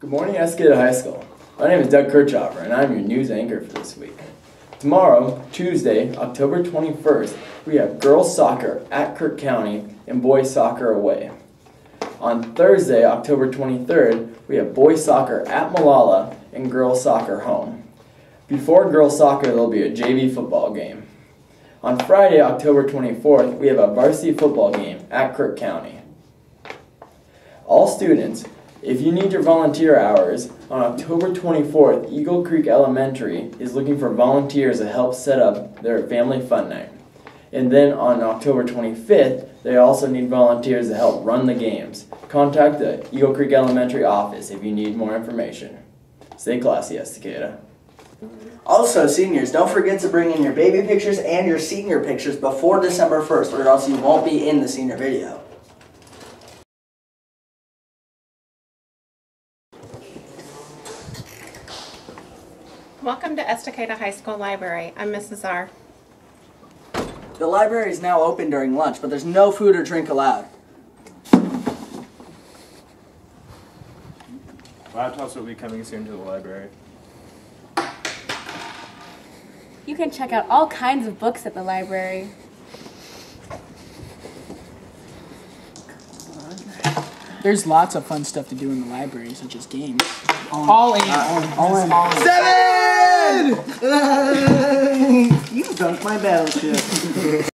Good morning, Estacada High School. My name is Doug Kirchhoffer, and I'm your news anchor for this week. Tomorrow, Tuesday, October 21st, we have girls soccer at Kirk County and boys soccer away. On Thursday, October 23rd, we have boys soccer at Molalla and girls soccer home. Before girls soccer, there'll be a JV football game. On Friday, October 24th, we have a varsity football game at Kirk County. All students, if you need your volunteer hours, on October 24th, Eagle Creek Elementary is looking for volunteers to help set up their family fun night. And then on October 25th, they also need volunteers to help run the games. Contact the Eagle Creek Elementary office if you need more information. Stay classy, Estacada. Also, seniors, don't forget to bring in your baby pictures and your senior pictures before December 1st, or else you won't be in the senior video. Welcome to Estacada High School Library. I'm Mrs. R. The library is now open during lunch, but there's no food or drink allowed. Laptops will be coming soon to the library. You can check out all kinds of books at the library. There's lots of fun stuff to do in the library, such as games. All in. all in. Seven! you dunked my battleship.